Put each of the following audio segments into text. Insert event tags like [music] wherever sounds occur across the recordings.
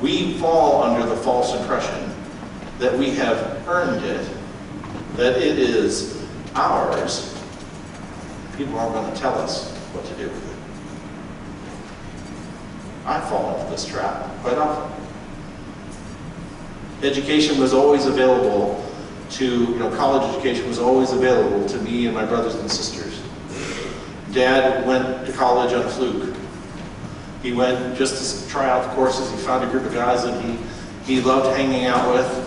we fall under the false impression that we have earned it, that it is ours. People aren't going to tell us what to do with it. I fall into this trap quite often. Education was always available to, you know, college education was always available to me and my brothers and sisters. Dad went to college on a fluke. He went just to try out the courses. He found a group of guys that he, he loved hanging out with.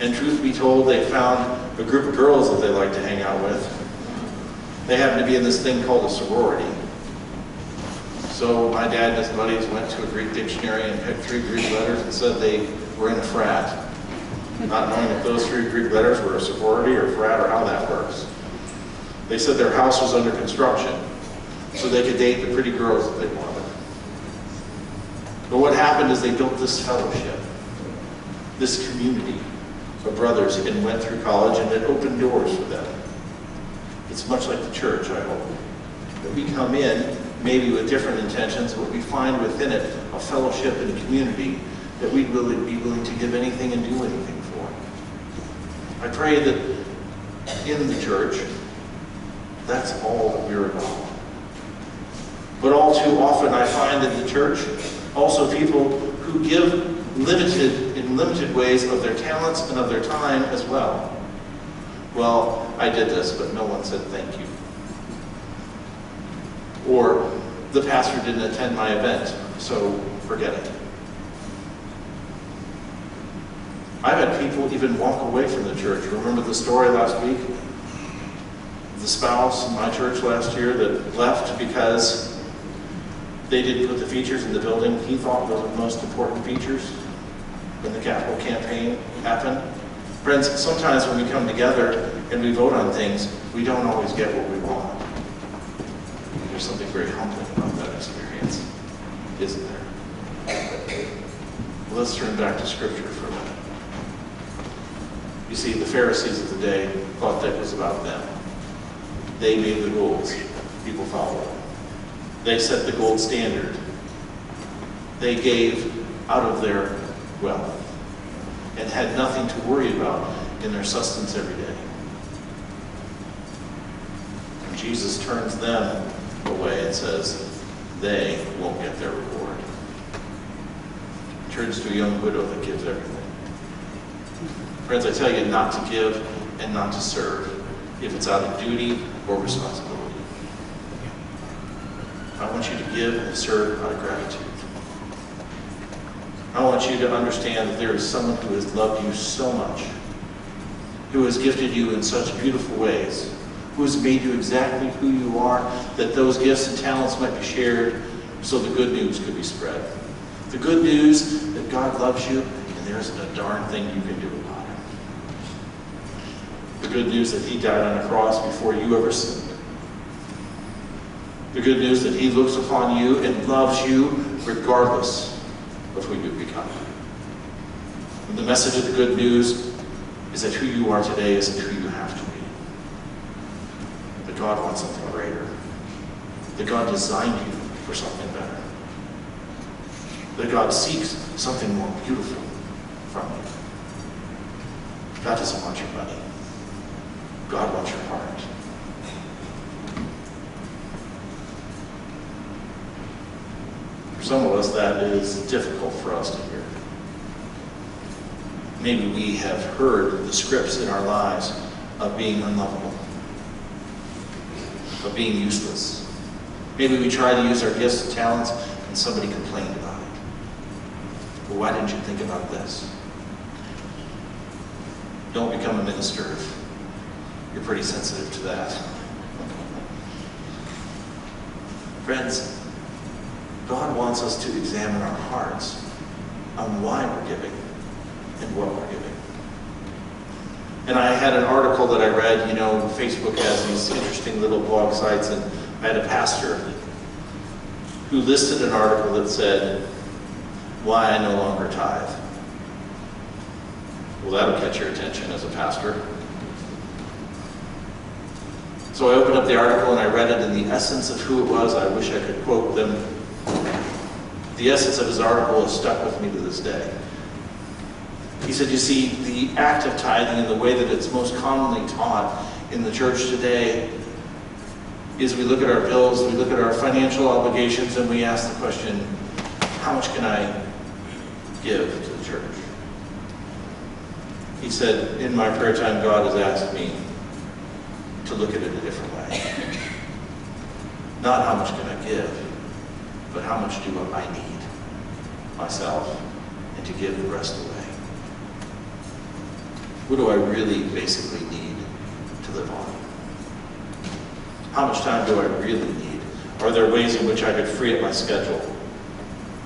And truth be told, they found a group of girls that they liked to hang out with. They happened to be in this thing called a sorority. So my dad and his buddies went to a Greek dictionary and picked three Greek letters and said they were in a frat. Not knowing if those three Greek letters were a sorority or frat or how that works. They said their house was under construction so they could date the pretty girls that they wanted. But what happened is they built this fellowship, this community of brothers and went through college and it opened doors for them. It's much like the church, I hope. That we come in, maybe with different intentions, but we find within it a fellowship and a community that we'd really be willing to give anything and do anything for. I pray that in the church, that's all that we're about. But all too often I find in the church also people who give limited, in limited ways of their talents and of their time as well. Well, I did this, but no one said thank you. Or the pastor didn't attend my event, so forget it. I've had people even walk away from the church. Remember the story last week? The spouse in my church last year that left because they didn't put the features in the building he thought were the most important features when the capital campaign happened. Friends, sometimes when we come together and we vote on things, we don't always get what we want. There's something very humbling about that experience, isn't there? Let's turn back to Scripture for a minute. You see, the Pharisees of the day thought that was about them. They made the rules. People followed them. They set the gold standard. They gave out of their wealth and had nothing to worry about in their sustenance every day. And Jesus turns them away and says, they won't get their reward. Turns to a young widow that gives everything. Friends, I tell you not to give and not to serve if it's out of duty or responsibility. I want you to give and serve out of gratitude. I want you to understand that there is someone who has loved you so much, who has gifted you in such beautiful ways, who has made you exactly who you are, that those gifts and talents might be shared so the good news could be spread. The good news that God loves you and there isn't a darn thing you can do about it. The good news that He died on a cross before you ever sinned. The good news that He looks upon you and loves you regardless of who you've become. And the message of the good news is that who you are today isn't who you have to be. That God wants something greater. That God designed you for something better. That God seeks something more beautiful from you. God doesn't want your money. God wants your heart. For some of us, that is difficult for us to hear. Maybe we have heard the scripts in our lives of being unlovable, of being useless. Maybe we try to use our gifts and talents and somebody complained about it. Well, why didn't you think about this? Don't become a minister if you're pretty sensitive to that. Friends, God wants us to examine our hearts on why we're giving and what we're giving. And I had an article that I read, you know, Facebook has these interesting little blog sites, and I had a pastor who listed an article that said, Why I no longer tithe. Well, that'll catch your attention as a pastor. So I opened up the article and I read it in the essence of who it was. I wish I could quote them The essence of his article has stuck with me to this day. He said, You see, the act of tithing and the way that it's most commonly taught in the church today is we look at our bills, we look at our financial obligations, and we ask the question, How much can I give to the church? He said, In my prayer time, God has asked me to look at it a different way. Not how much can I give, but how much do I need myself and to give the rest away. What do I really basically need to live on? How much time do I really need? Are there ways in which I could free up my schedule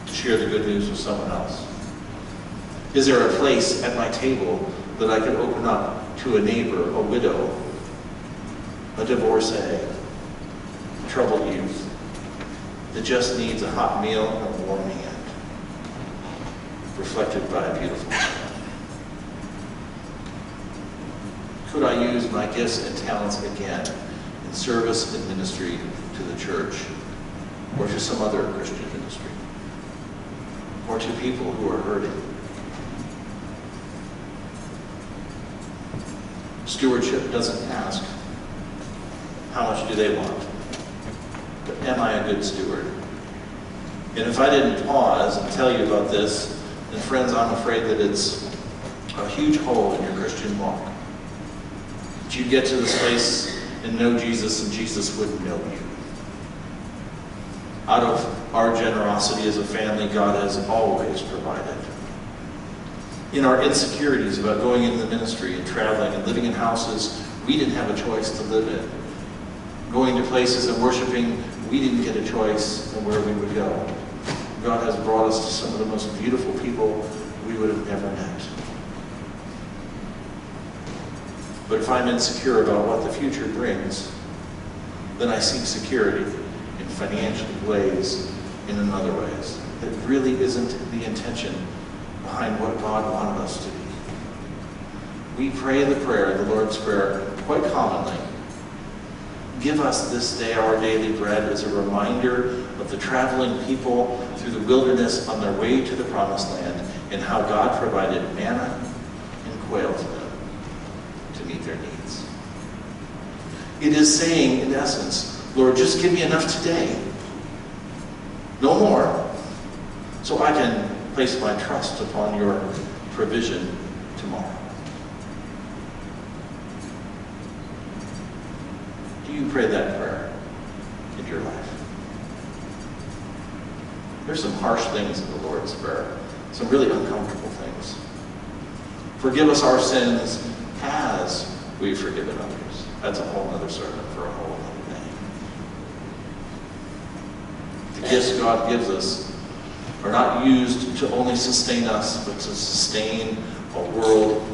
to share the good news with someone else? Is there a place at my table that I could open up to a neighbor, a widow, a divorcee, a troubled youth that just needs a hot meal and a warm hand, reflected by a beautiful smile? Could I use my gifts and talents again in service and ministry to the church or to some other Christian ministry or to people who are hurting? Stewardship doesn't ask, how much do they want? Am I a good steward? And if I didn't pause and tell you about this, then friends, I'm afraid that it's a huge hole in your Christian walk. That you get to this place and know Jesus and Jesus wouldn't know you. Out of our generosity as a family, God has always provided. In our insecurities about going into the ministry and traveling and living in houses we didn't have a choice to live in, going to places and worshiping we didn't get a choice in where we would go. God has brought us to some of the most beautiful people we would have never met. But if I'm insecure about what the future brings, then I seek security in financial ways and in other ways. That really isn't the intention behind what God wanted us to be. We pray the prayer, the Lord's Prayer, quite commonly. Give us this day our daily bread as a reminder of the traveling people through the wilderness on their way to the promised land and how God provided manna and quail to them to meet their needs. It is saying, in essence, Lord, just give me enough today. No more. So I can place my trust upon your provision tomorrow. You pray that prayer in your life? There's some harsh things in the Lord's Prayer, some really uncomfortable things. Forgive us our sins as we've forgiven others. That's a whole other sermon for a whole other day. The gifts God gives us are not used to only sustain us, but to sustain a world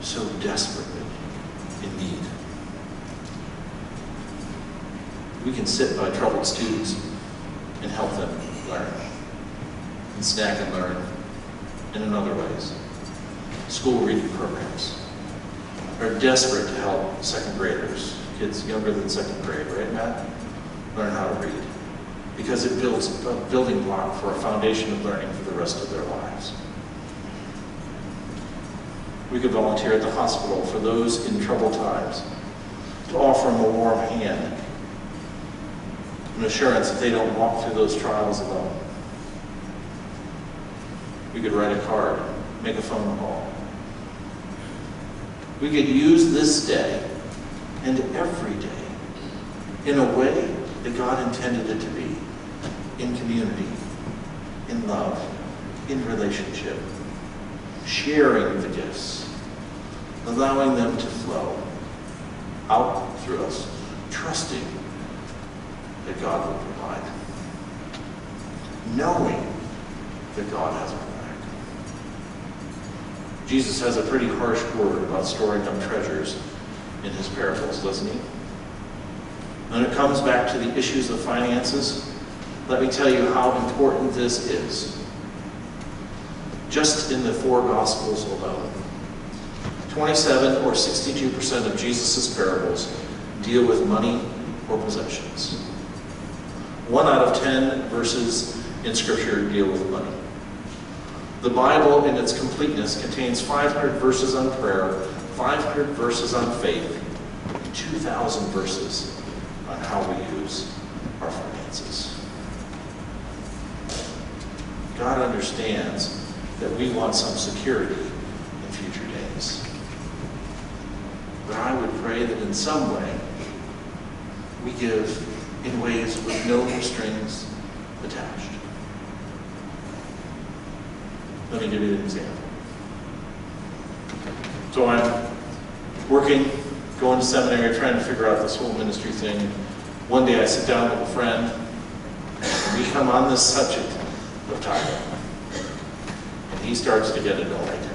so desperately in need. We can sit by troubled students and help them learn, and snack and learn, and in other ways. School reading programs are desperate to help second graders, kids younger than second grade, right, Matt? Learn how to read. Because it builds a building block for a foundation of learning for the rest of their lives. We could volunteer at the hospital for those in troubled times to offer them a warm hand, an assurance that they don't walk through those trials alone. We could write a card, make a phone call, we could use this day and every day in a way that God intended it to be in community, in love, in relationship, sharing the gifts, allowing them to flow out through us, trusting that God will provide, knowing that God has provided. Jesus has a pretty harsh word about storing up treasures in his parables, doesn't he? When it comes back to the issues of finances, let me tell you how important this is. Just in the four Gospels alone, 27 or 62% of Jesus' parables deal with money or possessions. One out of 10 verses in Scripture deal with money. The Bible, in its completeness, contains 500 verses on prayer, 500 verses on faith, and 2,000 verses on how we use our finances. God understands that we want some security in future days. But I would pray that in some way we give in ways with no strings attached. Let me give you an example. So I'm working, going to seminary, trying to figure out this whole ministry thing. One day I sit down with a friend, and we come on this subject of tithing. And he starts to get annoyed.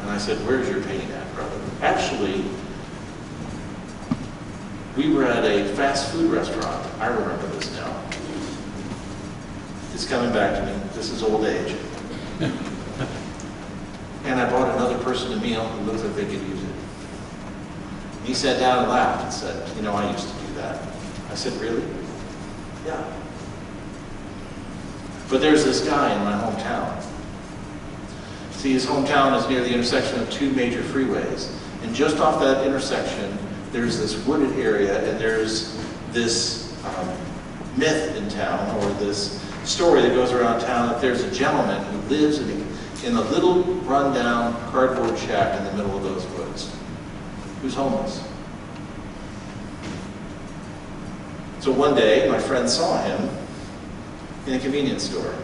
And I said, where's your pain at, brother? Actually, we were at a fast food restaurant. I remember this now. It's coming back to me. This is old age. [laughs] and I bought another person a meal who looked like they could use it. He sat down and laughed and said, you know, I used to do that. I said, really? Yeah. But there's this guy in my hometown. See, his hometown is near the intersection of two major freeways. And just off that intersection, there's this wooded area and there's this um, myth in town or this story that goes around town that there's a gentleman who lives in a, in a little rundown cardboard shack in the middle of those woods who's homeless. So one day, my friend saw him in a convenience store.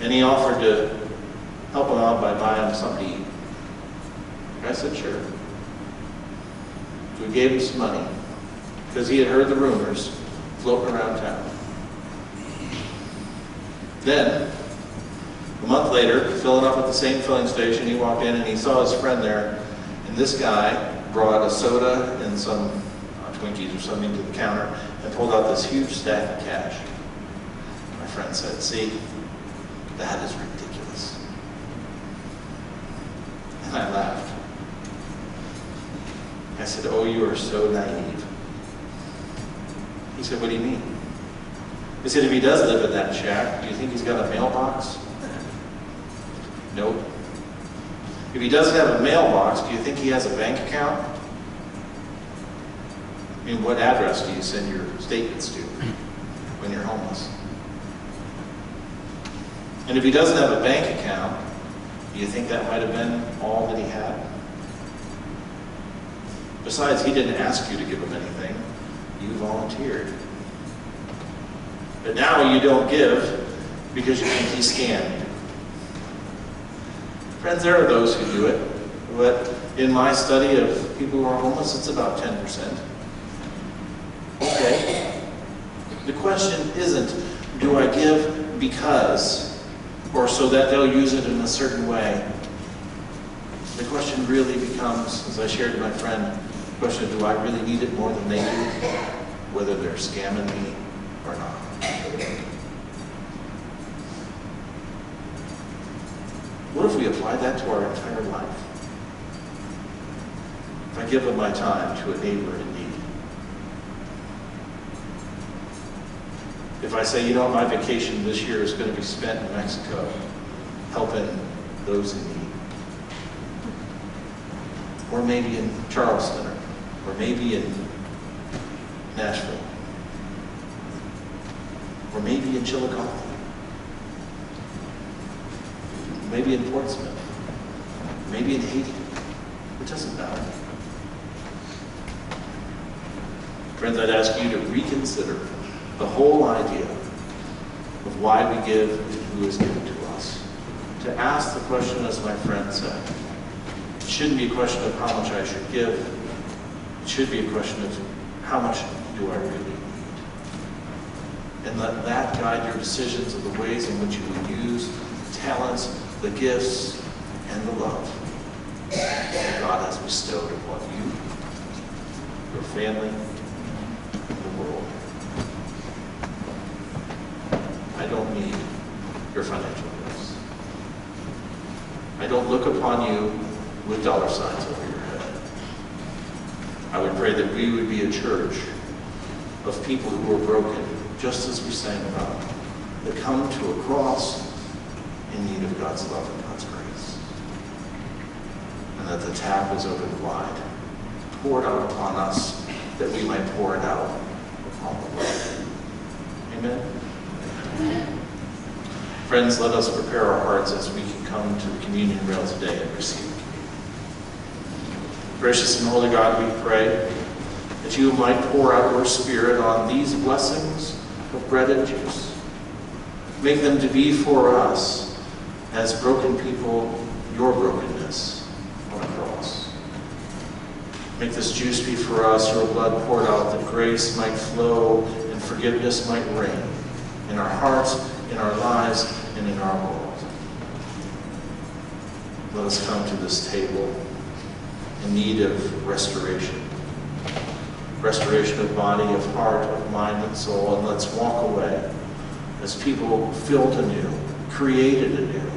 And he offered to help him out by buying him something to eat. I said, sure. We gave some money because he had heard the rumors floating around town. Then, a month later, filling up at the same filling station, he walked in and he saw his friend there. And this guy brought a soda and some uh, Twinkies or something to the counter and pulled out this huge stack of cash. My friend said, see, that is ridiculous. And I laughed. Said, oh, you are so naive. He said, what do you mean? He said, if he does live in that shack, do you think he's got a mailbox? [laughs] Nope. If he doesn't have a mailbox, do you think he has a bank account? I mean, what address do you send your statements to [laughs] when you're homeless? And if he doesn't have a bank account, do you think that might have been all that he had? Besides, he didn't ask you to give him anything. You volunteered. But now you don't give because you think he scammed. Friends, there are those who do it. But in my study of people who are homeless, it's about 10%. Okay. The question isn't, do I give because, or so that they'll use it in a certain way? The question really becomes, as I shared with my friend, the question of do I really need it more than they do? Whether they're scamming me or not. What if we apply that to our entire life? If I give of my time to a neighbor in need. If I say, you know, my vacation this year is going to be spent in Mexico helping those in need. Or maybe in Charleston, or maybe in Nashville, or maybe in Chillicothe maybe in Portsmouth, maybe in Haiti. It doesn't matter. Friends, I'd ask you to reconsider the whole idea of why we give and who is given to us. To ask the question, as my friend said, shouldn't be a question of how much I should give. It should be a question of how much do I really need? And let that guide your decisions of the ways in which you will use talents, the gifts, and the love that God has bestowed upon you, your family, and the world. I don't need your financial gifts. I don't look upon you with dollar signs over your head. I would pray that we would be a church of people who are broken just as we sang about, that come to a cross in need of God's love and God's grace. And that the tap is opened wide, poured out upon us, that we might pour it out upon the world. Amen? Friends, let us prepare our hearts as we can come to the communion rail today and receive. Gracious and holy God, we pray that you might pour out your Spirit on these blessings of bread and juice. Make them to be for us, as broken people, your brokenness on a cross. Make this juice be for us, your blood poured out, that grace might flow and forgiveness might reign in our hearts, in our lives, and in our world. Let us come to this table in need of restoration. Restoration of body, of heart, of mind, and soul. And let's walk away as people filled anew, created anew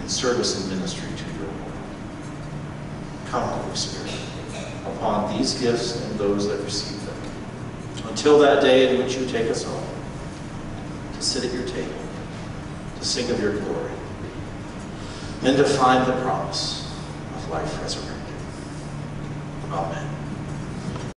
in service and ministry to your world. Come, Holy Spirit, upon these gifts and those that receive them. Until that day in which you take us home, to sit at your table, to sing of your glory, and to find the promise of life resurrected.